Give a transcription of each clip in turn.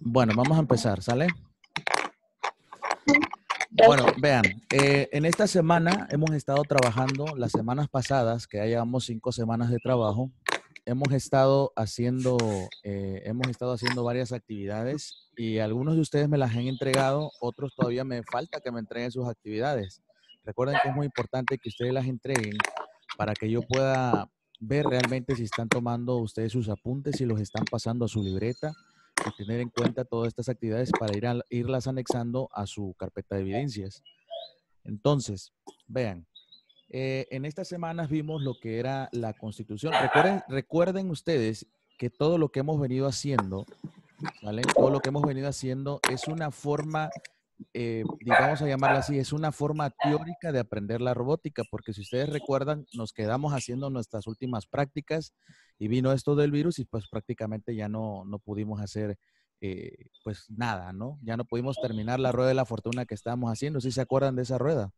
Bueno, vamos a empezar, ¿sale? Bueno, vean, eh, en esta semana hemos estado trabajando, las semanas pasadas, que ya llevamos cinco semanas de trabajo, hemos estado haciendo, eh, hemos estado haciendo varias actividades y algunos de ustedes me las han entregado, otros todavía me falta que me entreguen sus actividades. Recuerden que es muy importante que ustedes las entreguen para que yo pueda ver realmente si están tomando ustedes sus apuntes, si los están pasando a su libreta tener en cuenta todas estas actividades para ir a, irlas anexando a su carpeta de evidencias. Entonces, vean, eh, en estas semanas vimos lo que era la constitución. Recuerden, recuerden ustedes que todo lo que hemos venido haciendo, ¿vale? Todo lo que hemos venido haciendo es una forma eh, digamos a llamarla así, es una forma teórica de aprender la robótica, porque si ustedes recuerdan, nos quedamos haciendo nuestras últimas prácticas y vino esto del virus y pues prácticamente ya no, no pudimos hacer eh, pues nada, ¿no? Ya no pudimos terminar la rueda de la fortuna que estábamos haciendo. ¿Sí se acuerdan de esa rueda?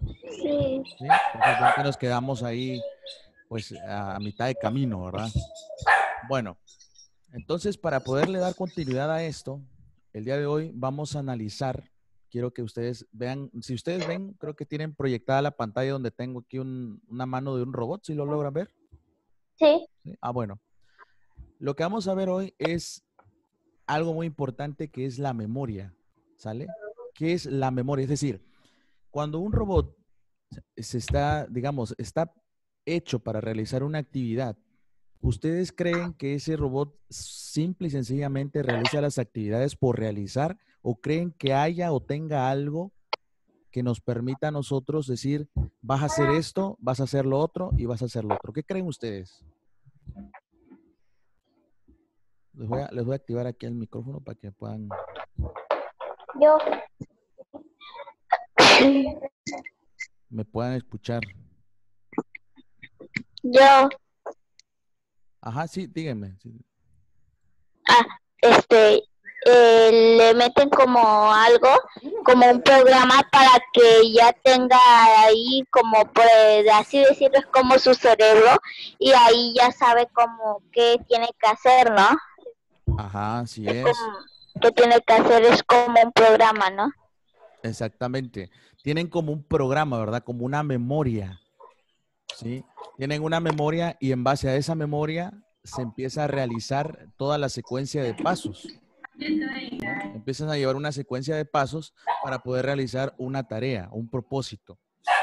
Sí. ¿Sí? Entonces, nos quedamos ahí pues a mitad de camino, ¿verdad? Bueno, entonces para poderle dar continuidad a esto, el día de hoy vamos a analizar, quiero que ustedes vean, si ustedes ven, creo que tienen proyectada la pantalla donde tengo aquí una mano de un robot, si lo logran ver. Sí. Ah, bueno. Lo que vamos a ver hoy es algo muy importante que es la memoria, ¿sale? ¿Qué es la memoria? Es decir, cuando un robot se está, digamos, está hecho para realizar una actividad, ¿Ustedes creen que ese robot simple y sencillamente realiza las actividades por realizar o creen que haya o tenga algo que nos permita a nosotros decir, vas a hacer esto, vas a hacer lo otro y vas a hacer lo otro? ¿Qué creen ustedes? Les voy a, les voy a activar aquí el micrófono para que puedan... Yo. Me puedan escuchar. Yo. Ajá, sí, díganme. Ah, este, eh, le meten como algo, como un programa para que ya tenga ahí como, pues, así decirlo, es como su cerebro y ahí ya sabe como qué tiene que hacer, ¿no? Ajá, así es. ¿Qué tiene que hacer? Es como un programa, ¿no? Exactamente. Tienen como un programa, ¿verdad? Como una memoria. ¿Sí? Tienen una memoria y en base a esa memoria se empieza a realizar toda la secuencia de pasos. Empiezan a llevar una secuencia de pasos para poder realizar una tarea, un propósito.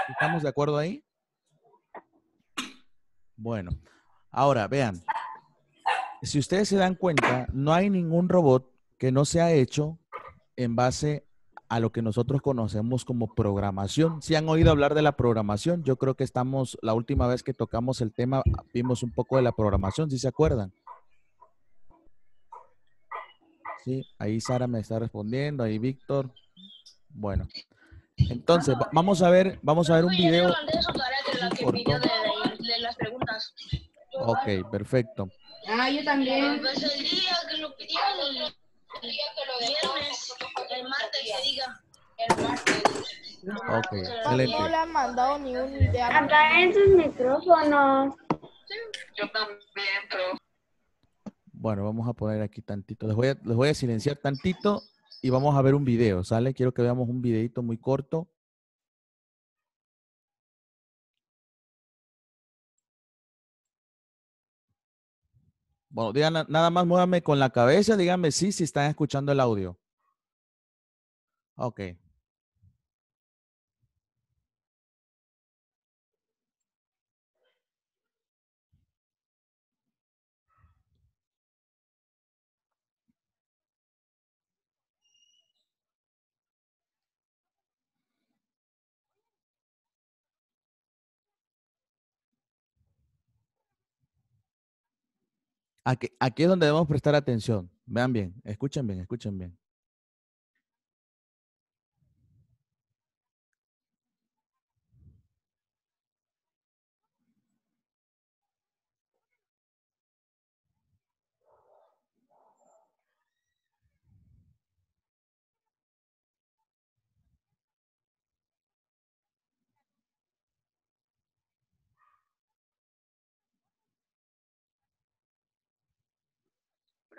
¿Estamos de acuerdo ahí? Bueno, ahora vean, si ustedes se dan cuenta, no hay ningún robot que no se ha hecho en base a lo que nosotros conocemos como programación. Si han oído hablar de la programación, yo creo que estamos, la última vez que tocamos el tema, vimos un poco de la programación, si se acuerdan. Sí, ahí Sara me está respondiendo, ahí Víctor. Bueno, entonces vamos a ver, vamos a ver un video. Ok, perfecto. Ah, yo también. El martes que diga. El martes. Ok, excelente. No le han mandado ni un idea. Micrófonos. Yo también, pero. Bueno, vamos a poner aquí tantito. Les voy a, silenciar tantito y vamos a ver un video, ¿sale? Quiero que veamos un videito muy corto. Bueno, digan, nada más muévame con la cabeza, díganme sí, si están escuchando el audio. Ok. Aquí, es donde debemos prestar atención. Vean bien, escuchen bien, escuchen bien.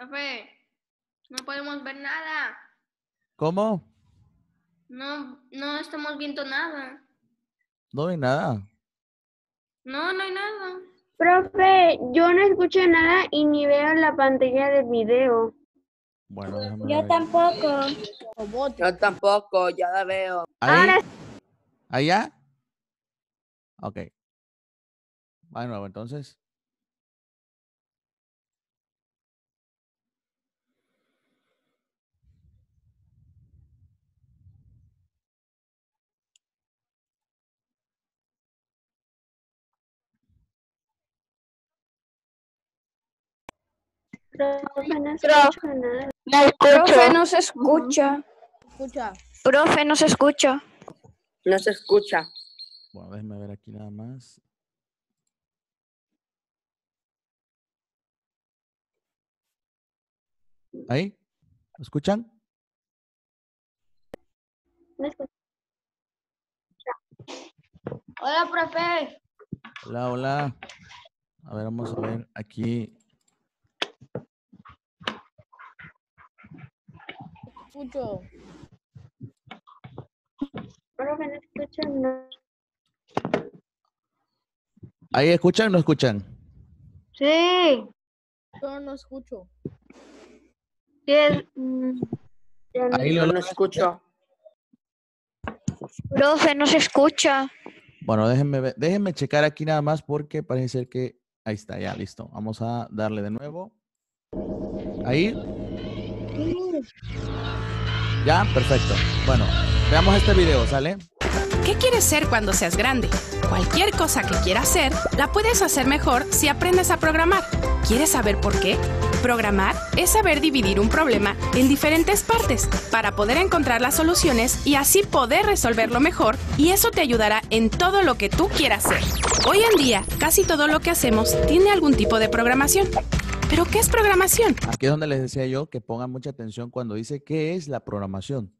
Profe, No podemos ver nada. ¿Cómo? No, no estamos viendo nada. No hay nada. No, no hay nada. Profe, yo no escucho nada y ni veo la pantalla del video. Bueno, Yo ver. tampoco. Yo tampoco, ya la veo. ¿Ahí? Ahora ¿Allá? Ok. Va de nuevo, entonces. Profe, no escucho nada. No escucho. Profe, no se escucha. Escucha. Profe, no se escucha. No se escucha. Bueno, déjenme ver aquí nada más. ¿Ahí? ¿Me escuchan? No escucho. Hola, profe. Hola, hola. A ver, vamos a ver aquí. Escucho. Profe, no escucho nada. ¿Ahí escuchan o no escuchan? Sí. Yo no escucho. sí es- mm, no- Ahí lo no escucho. Profe, no se escucha. Bueno, déjenme ver, déjenme checar aquí nada más porque parece ser que ahí está, ya listo. Vamos a darle de nuevo. Ahí. Ya, perfecto. Bueno, veamos este video, ¿sale? ¿Qué quieres ser cuando seas grande? Cualquier cosa que quieras hacer, la puedes hacer mejor si aprendes a programar. ¿Quieres saber por qué? Programar es saber dividir un problema en diferentes partes para poder encontrar las soluciones y así poder resolverlo mejor y eso te ayudará en todo lo que tú quieras hacer. Hoy en día, casi todo lo que hacemos tiene algún tipo de programación. ¿Pero qué es programación? Aquí es donde les decía yo que pongan mucha atención cuando dice qué es la programación.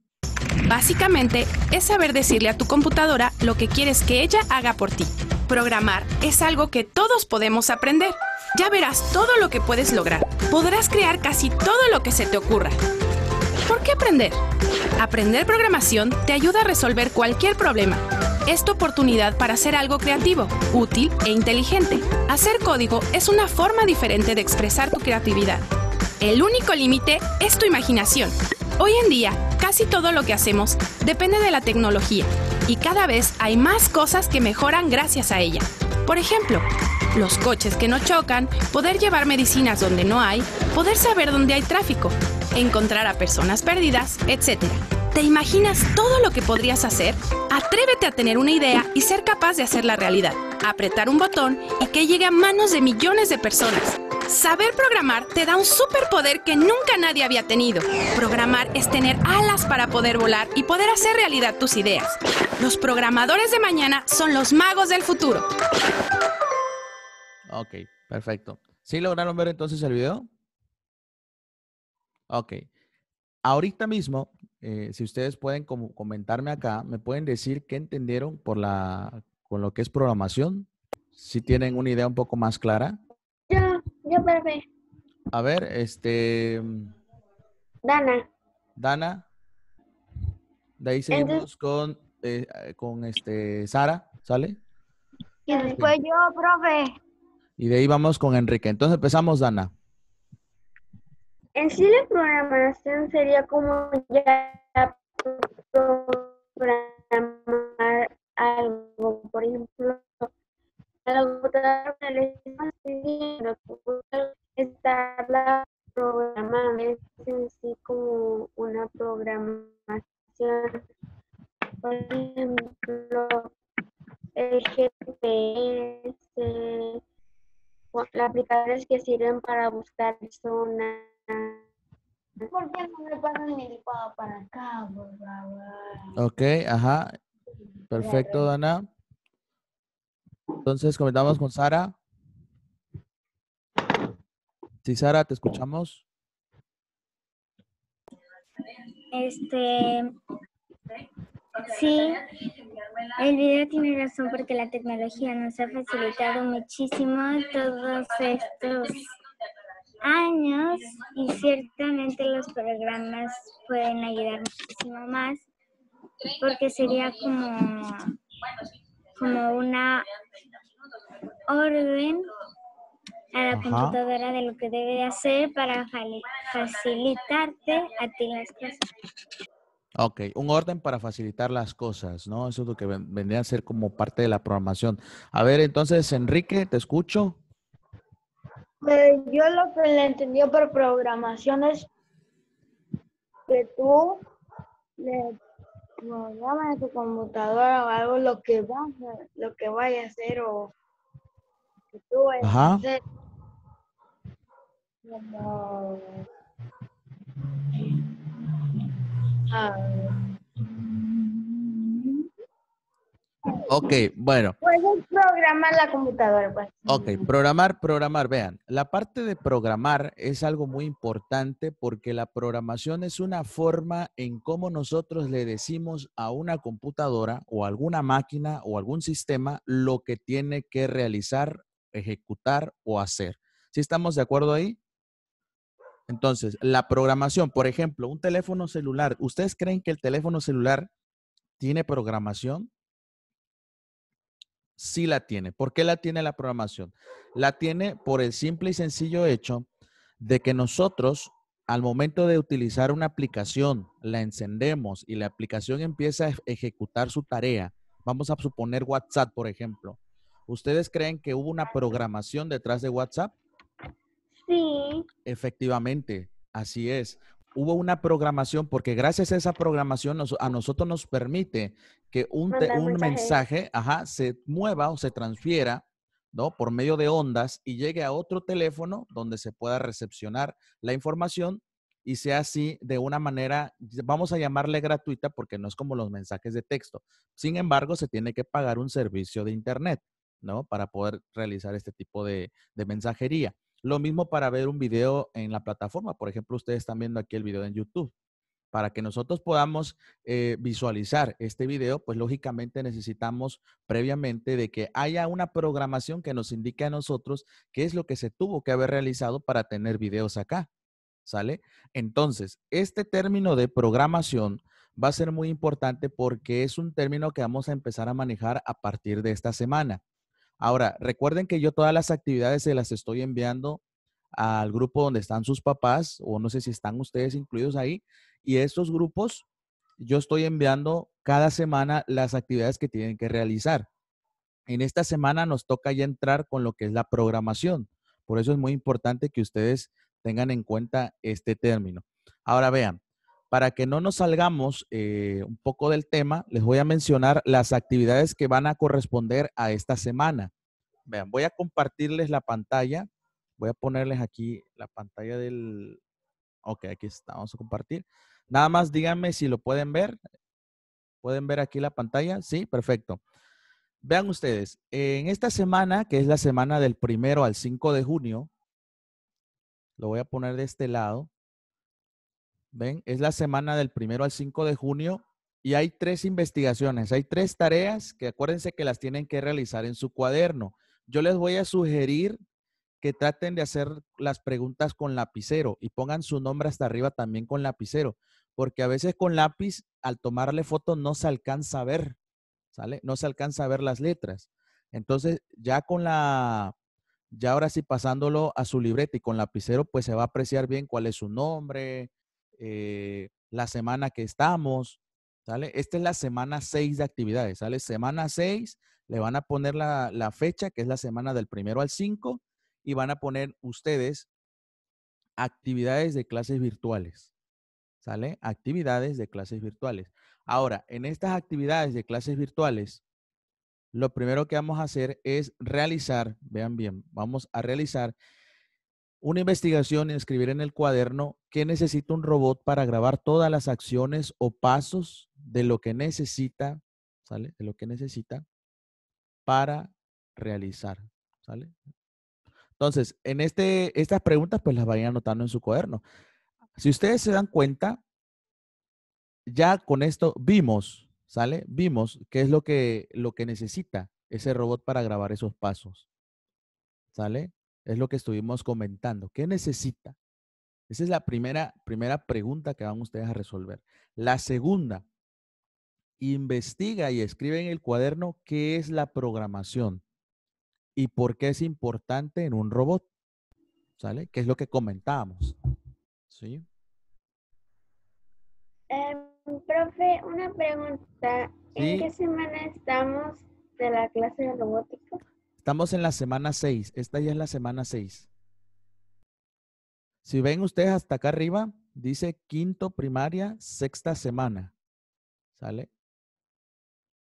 Básicamente, es saber decirle a tu computadora lo que quieres que ella haga por ti. Programar es algo que todos podemos aprender. Ya verás todo lo que puedes lograr. Podrás crear casi todo lo que se te ocurra. ¿Por qué aprender? Aprender programación te ayuda a resolver cualquier problema. Es tu oportunidad para hacer algo creativo, útil e inteligente. Hacer código es una forma diferente de expresar tu creatividad. El único límite es tu imaginación. Hoy en día, casi todo lo que hacemos depende de la tecnología y cada vez hay más cosas que mejoran gracias a ella. Por ejemplo, los coches que no chocan, poder llevar medicinas donde no hay, poder saber dónde hay tráfico, encontrar a personas perdidas, etc. ¿Te imaginas todo lo que podrías hacer? Atrévete a tener una idea y ser capaz de hacerla realidad. Apretar un botón y que llegue a manos de millones de personas. Saber programar te da un superpoder que nunca nadie había tenido. Programar es tener alas para poder volar y poder hacer realidad tus ideas. Los programadores de mañana son los magos del futuro. Ok, perfecto. ¿Sí lograron ver entonces el video? Ok. Ahorita mismo, eh, si ustedes pueden como comentarme acá, me pueden decir qué entendieron por la, con lo que es programación. Si tienen una idea un poco más clara. Yo, yo, profe. A ver, este, Dana. Dana. De ahí seguimos con, eh, eh, con este, Sara, ¿sale? Y después yo, profe. Y de ahí vamos con Enrique. Entonces empezamos, Dana. En sí la programación sería como ya programar algo, por ejemplo, la computadora le la programada, es en sí como una programación. Por ejemplo, el GPS, las aplicaciones que sirven para buscar personas. ¿Por qué no me pasan mi licuado para acá, por favor? Ok, ajá. Perfecto, Dana. Entonces comentamos con Sara. Sí, Sara, te escuchamos. Este, sí, el video tiene razón porque la tecnología nos ha facilitado muchísimo todos estos años y ciertamente los programas pueden ayudar muchísimo más porque sería como, como una orden a la Ajá. computadora de lo que debe de hacer para facilitarte a ti las cosas. Ok, un orden para facilitar las cosas, ¿no? Eso es lo que ven- vendría a ser como parte de la programación. A ver, entonces, Enrique, te escucho. Pues yo lo que le entendí por programación es que tú le programas a tu computadora o algo lo que vas a- lo que vaya a hacer o que tú vayas Ajá. a hacer. Como, ah, Ok, bueno. puedes programar la computadora, pues. Ok, programar, programar. Vean, la parte de programar es algo muy importante porque la programación es una forma en cómo nosotros le decimos a una computadora o alguna máquina o algún sistema lo que tiene que realizar, ejecutar o hacer. ¿Sí estamos de acuerdo ahí? Entonces, la programación, por ejemplo, un teléfono celular. ¿Ustedes creen que el teléfono celular tiene programación? Sí la tiene. ¿Por qué la tiene la programación? La tiene por el simple y sencillo hecho de que nosotros, al momento de utilizar una aplicación, la encendemos y la aplicación empieza a ej- ejecutar su tarea. Vamos a suponer WhatsApp, por ejemplo. ¿Ustedes creen que hubo una programación detrás de WhatsApp? Sí, Efectivamente, así es. Hubo una programación porque gracias a esa programación nos- a nosotros nos permite que un, te- mensaje ajá, se mueva o se transfiera ¿no? por medio de ondas y llegue a otro teléfono donde se pueda recepcionar la información y sea así de una manera, vamos a llamarle gratuita porque no es como los mensajes de texto. Sin embargo, se tiene que pagar un servicio de Internet, ¿no? Para poder realizar este tipo de, de mensajería. Lo mismo para ver un video en la plataforma. Por ejemplo, ustedes están viendo aquí el video en YouTube. Para que nosotros podamos eh, visualizar este video, pues lógicamente necesitamos previamente de que haya una programación que nos indique a nosotros qué es lo que se tuvo que haber realizado para tener videos acá. ¿Sale? Entonces, este término de programación va a ser muy importante porque es un término que vamos a empezar a manejar a partir de esta semana. Ahora, recuerden que yo todas las actividades se las estoy enviando al grupo donde están sus papás, o no sé si están ustedes incluidos ahí, y estos grupos, yo estoy enviando cada semana las actividades que tienen que realizar. En esta semana nos toca ya entrar con lo que es la programación. Por eso es muy importante que ustedes tengan en cuenta este término. Ahora vean, para que no nos salgamos eh, un poco del tema, les voy a mencionar las actividades que van a corresponder a esta semana. Vean, voy a compartirles la pantalla. Voy a ponerles aquí la pantalla del... Ok, aquí está. Vamos a compartir. Nada más díganme si lo pueden ver. ¿Pueden ver aquí la pantalla? Sí, perfecto. Vean ustedes, en esta semana, que es la semana del primero al 5 de junio, lo voy a poner de este lado. ¿Ven? Es la semana del primero al 5 de junio y hay tres investigaciones, hay tres tareas que acuérdense que las tienen que realizar en su cuaderno. Yo les voy a sugerir que traten de hacer las preguntas con lapicero y pongan su nombre hasta arriba también con lapicero, porque a veces con lápiz, al tomarle foto, no se alcanza a ver, ¿sale? No se alcanza a ver las letras. Entonces, ya con la, ya ahora sí pasándolo a su libreta y con lapicero, pues se va a apreciar bien cuál es su nombre, eh, la semana que estamos, ¿sale? Esta es la semana 6 de actividades, ¿sale? Semana 6, le van a poner la, la fecha, que es la semana del primero al 5, y van a poner ustedes actividades de clases virtuales, ¿sale? Actividades de clases virtuales. Ahora, en estas actividades de clases virtuales, lo primero que vamos a hacer es realizar, vean bien, vamos a realizar una investigación y escribir en el cuaderno qué necesita un robot para grabar todas las acciones o pasos de lo que necesita, ¿sale? De lo que necesita para realizar, ¿sale? Entonces, en este, estas preguntas, pues las vayan anotando en su cuaderno. Si ustedes se dan cuenta, ya con esto vimos, ¿sale? Vimos qué es lo que, lo que necesita ese robot para grabar esos pasos, ¿sale? Es lo que estuvimos comentando. ¿Qué necesita? Esa es la primera, primera pregunta que van ustedes a resolver. La segunda, investiga y escribe en el cuaderno qué es la programación y por qué es importante en un robot. ¿Sale? ¿Qué es lo que comentábamos? ¿Sí? Em, profe, una pregunta. ¿En Sí. qué semana estamos de la clase de robótica? Estamos en la semana 6. Esta ya es la semana 6. Si ven ustedes hasta acá arriba, dice quinto primaria, sexta semana. ¿Sale?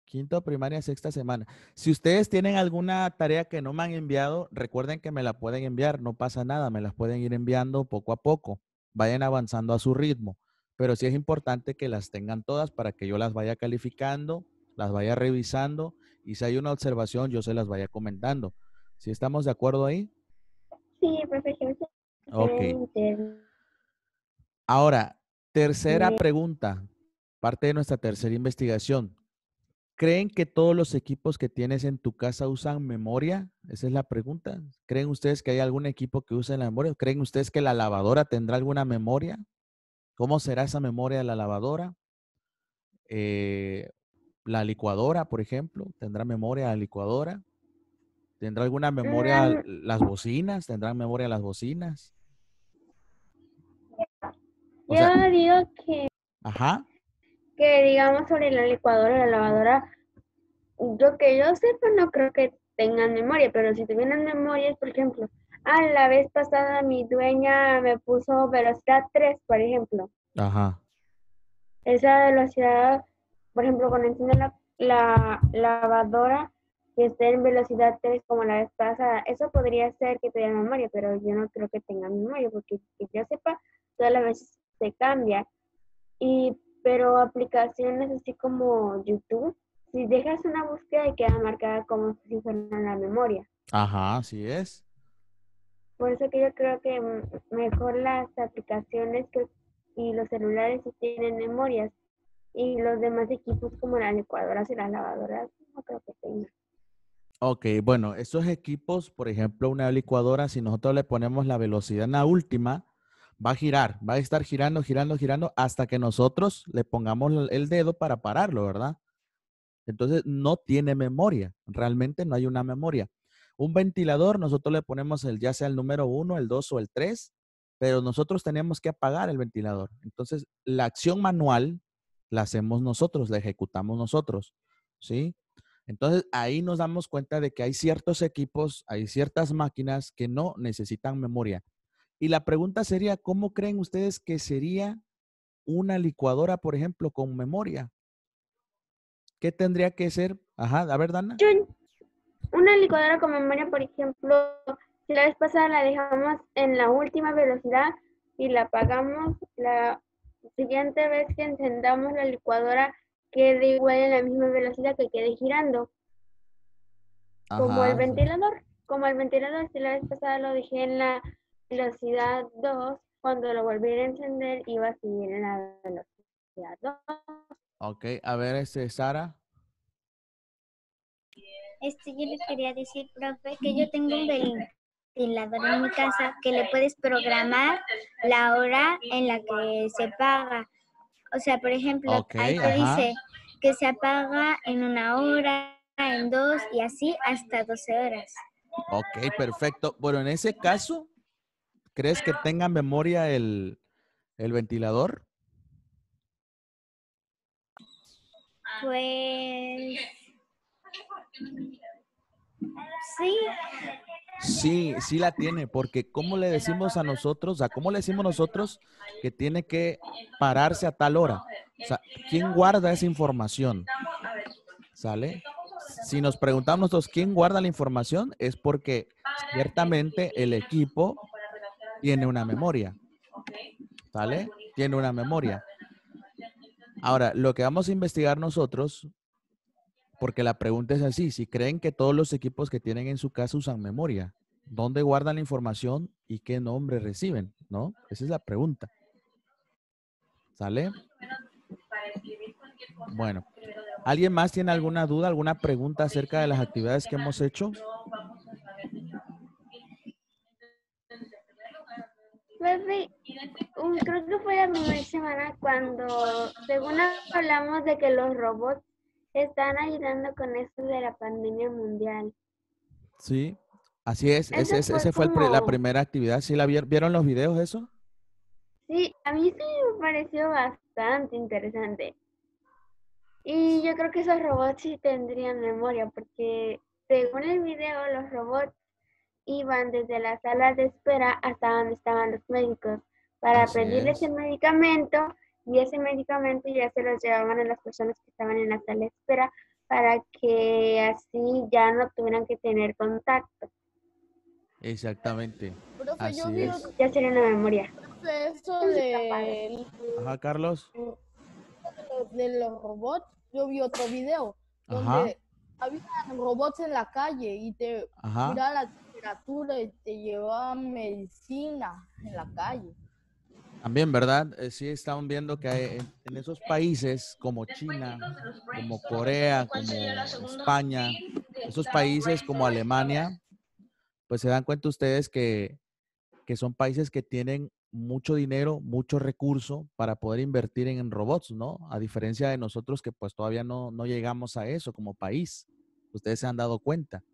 Quinto primaria, sexta semana. Si ustedes tienen alguna tarea que no me han enviado, recuerden que me la pueden enviar, no pasa nada, me las pueden ir enviando poco a poco. Vayan avanzando a su ritmo. Pero sí es importante que las tengan todas para que yo las vaya calificando, las vaya revisando y si hay una observación, yo se las vaya comentando. ¿Sí estamos de acuerdo ahí? Sí, profe, yo sé que Ok. Ahora, tercera pregunta, parte de nuestra tercera investigación. ¿Creen que todos los equipos que tienes en tu casa usan memoria? Esa es la pregunta. ¿Creen ustedes que hay algún equipo que use la memoria? ¿Creen ustedes que la lavadora tendrá alguna memoria? ¿Cómo será esa memoria de la lavadora? Eh, la licuadora, por ejemplo, ¿tendrá memoria la licuadora? ¿Tendrá alguna memoria Mm. las bocinas? ¿Tendrán memoria las bocinas? O Yo sea- digo que, Ajá. que, digamos, sobre la licuadora y la lavadora, yo que yo sepa, no creo que tengan memoria, pero si tuvieran memorias, por ejemplo, ah, la vez pasada mi dueña me puso velocidad 3, por ejemplo. Ajá. Esa velocidad, por ejemplo, cuando enciende la, la lavadora que esté en velocidad 3 como la vez pasada, eso podría ser que tenga memoria, pero yo no creo que tenga memoria, porque que yo sepa, todas las veces se cambia. Y, pero aplicaciones así como YouTube, si dejas una búsqueda y queda marcada como si fuera la memoria. Ajá, así es. Por eso que yo creo que mejor las aplicaciones que, y los celulares sí tienen memorias y los demás equipos como las licuadoras y las lavadoras no creo que tengan. Ok, bueno, esos equipos, por ejemplo, una licuadora, si nosotros le ponemos la velocidad en la última, va a girar, va a estar girando, girando, girando hasta que nosotros le pongamos el- dedo para pararlo, ¿verdad? Entonces no tiene memoria, realmente no hay una memoria. Un ventilador, nosotros le ponemos el, ya sea el número uno, el dos o el tres, pero nosotros tenemos que apagar el ventilador. Entonces, la acción manual la hacemos nosotros, la ejecutamos nosotros, ¿sí? Entonces, ahí nos damos cuenta de que hay ciertos equipos, hay ciertas máquinas que no necesitan memoria. Y la pregunta sería, ¿cómo creen ustedes que sería una licuadora, por ejemplo, con memoria? ¿Qué tendría que ser? Ajá, a ver, Dana. Una licuadora con memoria, por ejemplo, si la vez pasada la dejamos en la última velocidad y la apagamos, la siguiente vez que encendamos la licuadora quede igual en la misma velocidad que quede girando. como el sí. ventilador. Como el ventilador, si la vez pasada lo dejé en la velocidad 2, cuando lo volviera a encender iba a seguir en la velocidad 2. Ok, a ver, este, Sara. Este, yo le quería decir, profe, que yo tengo un ventilador en mi casa que le puedes programar la hora en la que se apaga. O sea, por ejemplo, Ok, ahí te ajá. dice que se apaga en una hora, en dos y así hasta 12 horas. Ok, perfecto. Bueno, en ese caso, ¿crees que tenga memoria el, el ventilador? Pues sí, Sí, sí la tiene, porque ¿cómo le decimos a nosotros? O sea, ¿cómo le decimos nosotros que tiene que pararse a tal hora? O sea, ¿quién guarda esa información? ¿Sale? Si nos preguntamos nosotros quién guarda la información, es porque ciertamente el equipo tiene una memoria. ¿Sale? Tiene una memoria. Ahora, lo que vamos a investigar nosotros, porque la pregunta es así, si creen que todos los equipos que tienen en su casa usan memoria, ¿dónde guardan la información y qué nombre reciben? ¿No? Esa es la pregunta. ¿Sale? Bueno, ¿alguien más tiene alguna duda, alguna pregunta acerca de las actividades que hemos hecho? Profe, un- creo que fue la primera semana cuando, según hablamos de que los robots están ayudando con esto de la pandemia mundial. Sí, así es. Ese Ese, fue ese fue el la primera actividad. ¿Sí la vier- vieron los videos eso? Sí, a mí sí me pareció bastante interesante. Y yo creo que esos robots sí tendrían memoria, porque según el video, los robots iban desde la sala de espera hasta donde estaban los médicos para Así pedirles es. el medicamento y ese medicamento ya se los llevaban a las personas que estaban en la sala de espera para que así ya no tuvieran que tener contacto. Exactamente. Profe, yo Así vi es. otro- Ya sería una memoria. profe, eso de, Ajá, Carlos. de los robots, yo vi otro video Ajá. donde había robots en la calle y te Ajá. miraban la temperatura y te llevaban medicina en la calle. También, ¿verdad? Eh, sí, estamos viendo que hay en, en esos países como China, como Corea, como España, esos países como Alemania, pues se dan cuenta ustedes que, que son países que tienen mucho dinero, mucho recurso para poder invertir en, robots, ¿no? A diferencia de nosotros que pues todavía no, no llegamos a eso como país. Ustedes se han dado cuenta.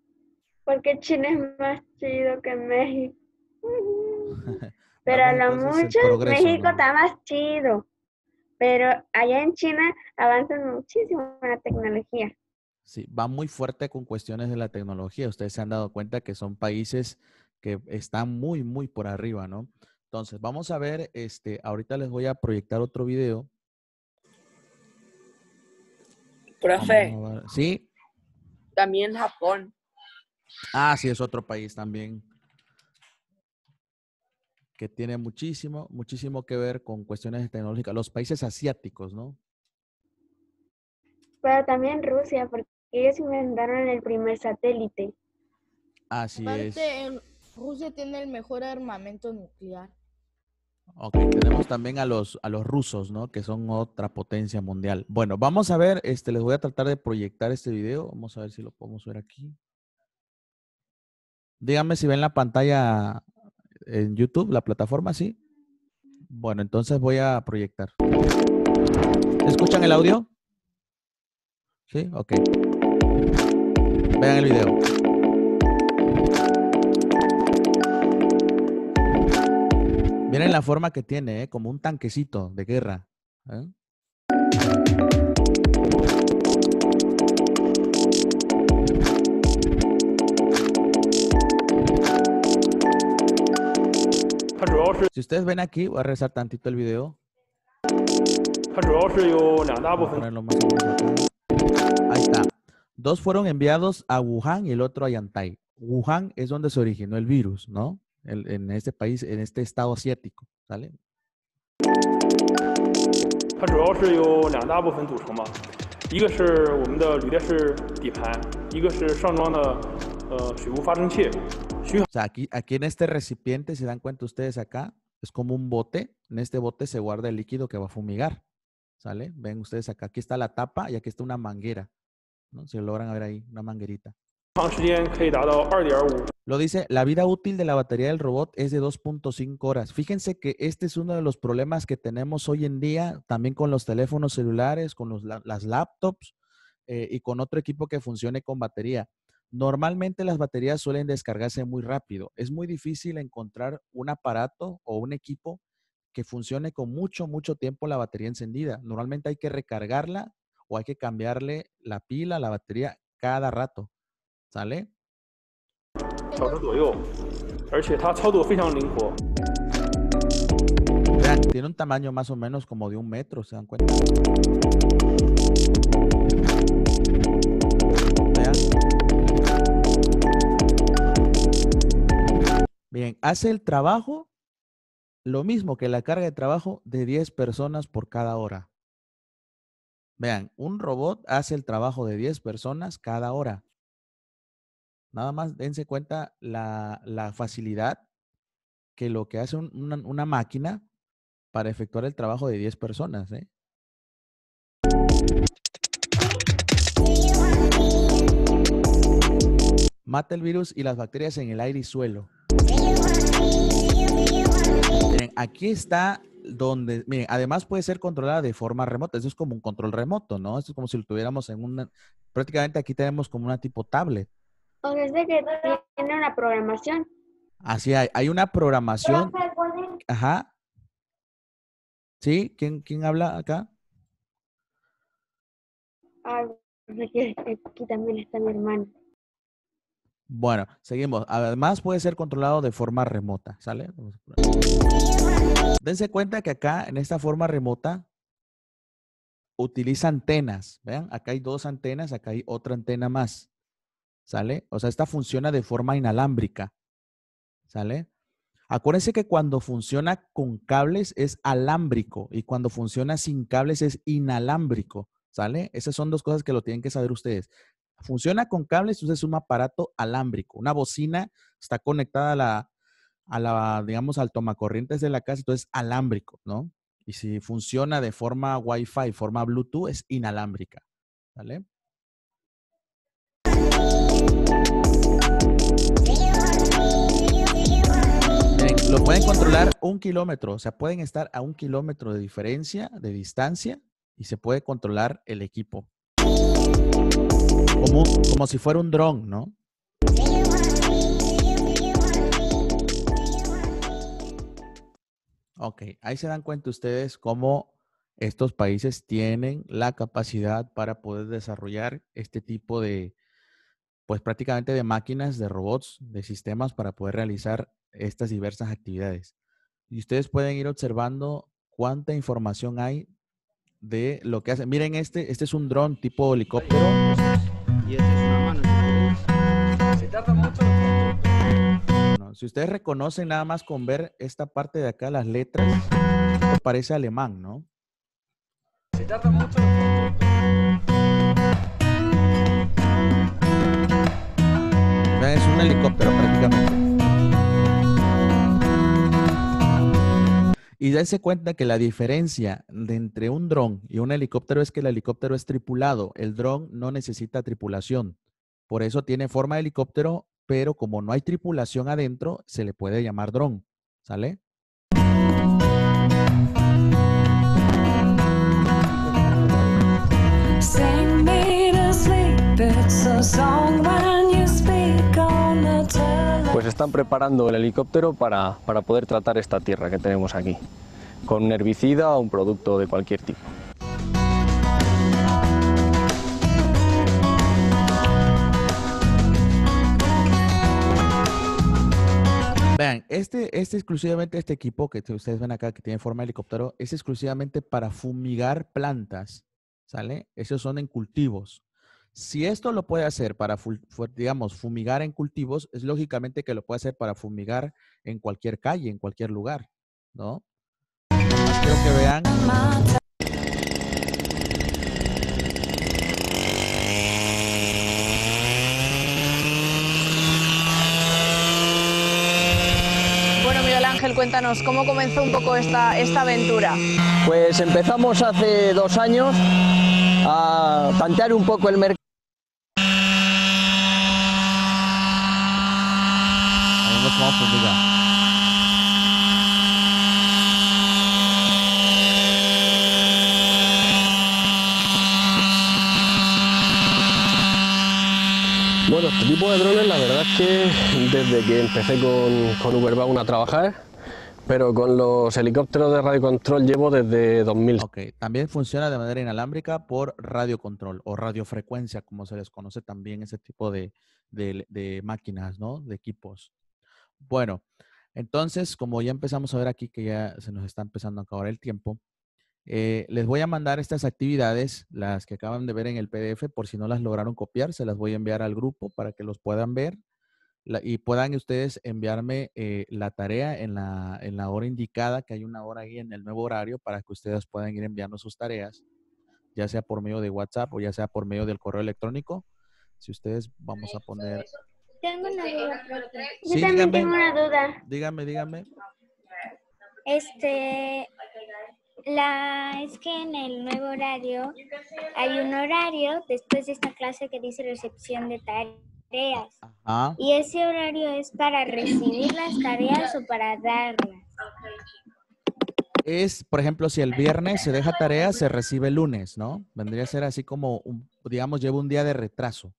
Porque China es más chido que México. Pero a lo mucho progreso, México ¿no? está más chido. Pero allá en China avanzan muchísimo en la tecnología. Sí, va muy fuerte con cuestiones de la tecnología. Ustedes se han dado cuenta que son países que están muy, muy por arriba, ¿no? Entonces, vamos a ver, este, ahorita les voy a proyectar otro video. Profe. Sí, también Japón. ah, sí, es otro país también que tiene muchísimo, muchísimo que ver con cuestiones tecnológicas. Los países asiáticos, ¿no? Pero también Rusia, porque ellos inventaron el primer satélite. Así es. Aparte, en- Rusia tiene el mejor armamento nuclear. Ok, tenemos también a los, a los rusos, ¿no? Que son otra potencia mundial. Bueno, vamos a ver, este, les voy a tratar de proyectar este video. Vamos a ver si lo podemos ver aquí. Díganme si ven la pantalla en YouTube, la plataforma, ¿sí? Bueno, entonces voy a proyectar. ¿Escuchan el audio? ¿Sí? Ok. Vean el video. Miren la forma que tiene, ¿eh? como un tanquecito de guerra. ¿eh? Si ustedes ven aquí, voy a rezar tantito el video. Ahí está. Dos fueron enviados a Wuhan y el otro a Yantai. Wuhan es donde se originó el virus, ¿no? El, en este país, en este estado asiático, ¿sale? Eh, o sea, aquí, aquí en este recipiente, si dan cuenta ustedes acá, es como un bote. En este bote se guarda el líquido que va a fumigar. ¿Sale? Ven ustedes acá, aquí está la tapa y aquí está una manguera. ¿no? Si logran ver ahí, una manguerita. Lo dice, la vida útil de la batería del robot es de 2.5 horas. Fíjense que este es uno de los problemas que tenemos hoy en día, también con los teléfonos celulares, con los, las laptops eh, y con otro equipo que funcione con batería. Normalmente las baterías suelen descargarse muy rápido. Es muy difícil encontrar un aparato o un equipo que funcione con mucho, mucho tiempo la batería encendida. Normalmente hay que recargarla o hay que cambiarle la pila, la batería cada rato. ¿Sale? Tiene un tamaño más o menos como de un metro, ¿se dan cuenta? Vean. Bien, hace el trabajo lo mismo que la carga de trabajo de 10 personas por cada hora. Vean, un robot hace el trabajo de 10 personas cada hora. Nada más dense cuenta la, facilidad que lo que hace un- una, una máquina para efectuar el trabajo de 10 personas. ¿eh? Mata el virus y las bacterias en el aire y suelo. Miren, aquí está donde, miren, además puede ser controlada de forma remota. Eso es como un control remoto, ¿no? Esto es como si lo tuviéramos en una, prácticamente aquí tenemos como una tipo tablet. O sea, es de que tiene una programación. Así hay, hay una programación. Profe, ¿puede- Ajá. ¿Sí? ¿Quién, quién habla acá? Ah, aquí, aquí también está mi hermano. Bueno, seguimos. Además puede ser controlado de forma remota, ¿sale? Dense cuenta que acá en esta forma remota utiliza antenas. Vean, acá hay dos antenas, acá hay otra antena más. ¿Sale? O sea, esta funciona de forma inalámbrica. ¿Sale? Acuérdense que cuando funciona con cables es alámbrico y cuando funciona sin cables es inalámbrico. ¿Sale? Esas son dos cosas que lo tienen que saber ustedes. Funciona con cables, entonces es un aparato alámbrico. Una bocina está conectada a la, a la, digamos, al tomacorrientes de la casa, entonces alámbrico, ¿no? Y si funciona de forma Wi-Fi, forma Bluetooth, es inalámbrica. ¿Vale? Lo pueden controlar un kilómetro, o sea, pueden estar a un kilómetro de diferencia, de distancia, y se puede controlar el equipo. Como, como si fuera un dron, ¿no? Ok, ahí se dan cuenta ustedes cómo estos países tienen la capacidad para poder desarrollar este tipo de, pues prácticamente de máquinas, de robots, de sistemas para poder realizar estas diversas actividades. Y ustedes pueden ir observando cuánta información hay de lo que hacen. Miren este, este es un dron tipo helicóptero. Y esta es una mano. Si tarda mucho, No, si ustedes reconocen nada más con ver esta parte de acá, las letras, parece alemán, ¿no? si tarda mucho. Es un helicóptero prácticamente. Y dense cuenta que la diferencia entre un dron y un helicóptero es que el helicóptero es tripulado. El dron no necesita tripulación. Por eso tiene forma de helicóptero, pero como no hay tripulación adentro, se le puede llamar dron. ¿Sale? Sing me to sleep, it's a song están preparando el helicóptero para, para poder tratar esta tierra que tenemos aquí, con un herbicida o un producto de cualquier tipo. Vean, este, este exclusivamente, este equipo que te- ustedes ven acá, que tiene forma de helicóptero, es exclusivamente para fumigar plantas, ¿sale? Esos son en cultivos. Si esto lo puede hacer para, digamos, fumigar en cultivos, es lógicamente que lo puede hacer para fumigar en cualquier calle, en cualquier lugar, ¿no? Quiero que vean. Bueno, Miguel Ángel, cuéntanos cómo comenzó un poco esta, esta aventura. Pues empezamos hace dos años a tantear un poco el mercado. Ahí vemos cómo fumiga. Bueno, este de drones la verdad es que desde que empecé con, con Uberbound a trabajar, pero con los helicópteros de radiocontrol llevo desde 2000. Ok, también funciona de manera inalámbrica por radiocontrol o radiofrecuencia, como se les conoce también ese tipo de, de- de máquinas, ¿no? De equipos. Bueno, entonces, como ya empezamos a ver aquí que ya se nos está empezando a acabar el tiempo, eh, les voy a mandar estas actividades, las que acaban de ver en el PDF, por si no las lograron copiar, se las voy a enviar al grupo para que los puedan ver la- y puedan ustedes enviarme eh, la tarea en la, en la hora indicada, que hay una hora ahí en el nuevo horario para que ustedes puedan ir enviando sus tareas, ya sea por medio de WhatsApp o ya sea por medio del correo electrónico. Si ustedes vamos a poner, Tengo una duda. Yo Sí, también dígame. tengo una duda. dígame, dígame. Este, la es que en el nuevo horario hay un horario después de esta clase que dice recepción de tareas. Ah, Y ese horario es para recibir las tareas o para darlas. es, por ejemplo, si el viernes se deja tarea, se recibe el lunes, ¿no? Vendría a ser así como, un- digamos, lleva un día de retraso,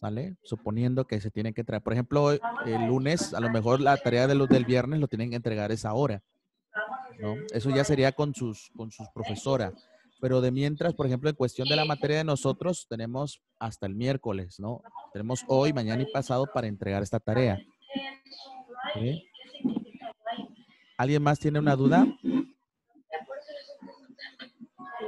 ¿sale? Suponiendo que se tiene que traer. Por ejemplo, hoy- el lunes, a lo mejor la tarea de los del viernes lo tienen que entregar esa hora, ¿no? Eso ya sería con sus, con sus profesoras. Pero de mientras, por ejemplo, en cuestión de la materia de nosotros, tenemos hasta el miércoles, ¿no? Tenemos hoy, mañana y pasado para entregar esta tarea. ¿Alguien más tiene una duda?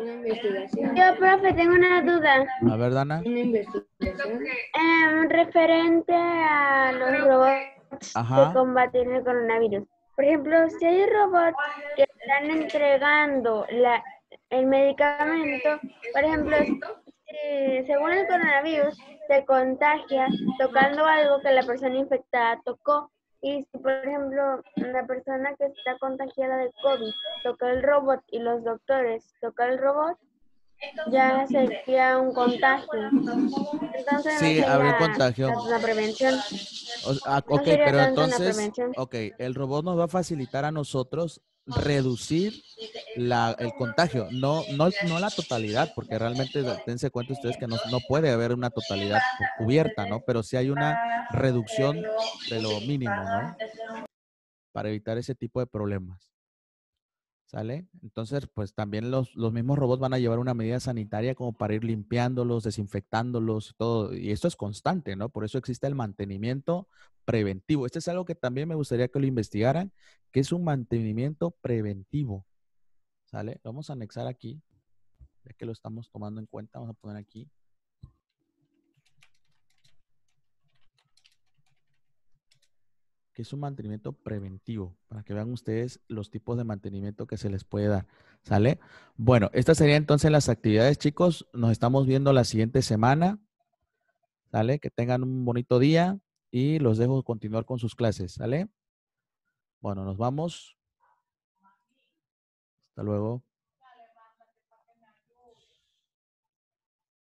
Una investigación. Yo, profe, tengo una duda. A ver, Dana. Una investigación. Em, referente a los robots Ajá. que combaten el coronavirus. Por ejemplo, si hay robots que están entregando la, el medicamento, por ejemplo, si según el coronavirus se contagia tocando algo que la persona infectada tocó. Y si, por ejemplo, la persona que está contagiada de COVID toca el robot y los doctores tocan el robot, ya sería un contagio. Entonces, Sí, no habría contagio. Una prevención. O- ah, No ok, pero entonces, ok, el robot nos va a facilitar a nosotros reducir la, el contagio, no, no, no la totalidad, porque realmente dense cuenta ustedes que no, no puede haber una totalidad cu- cubierta, ¿no? Pero sí hay una reducción de lo mínimo, ¿no? Para evitar ese tipo de problemas. ¿Sale? Entonces, pues también los, los mismos robots van a llevar una medida sanitaria como para ir limpiándolos, desinfectándolos, todo. Y esto es constante, ¿no? Por eso existe el mantenimiento preventivo. Este es algo que también me gustaría que lo investigaran, que es un mantenimiento preventivo. ¿Sale? Lo vamos a anexar aquí, ya que lo estamos tomando en cuenta. Vamos a poner aquí. Es un mantenimiento preventivo, para que vean ustedes los tipos de mantenimiento que se les puede dar. ¿Sale? Bueno, estas serían entonces las actividades, chicos. Nos estamos viendo la siguiente semana. ¿Sale? Que tengan un bonito día y los dejo continuar con sus clases. ¿Sale? Bueno, nos vamos. Hasta luego.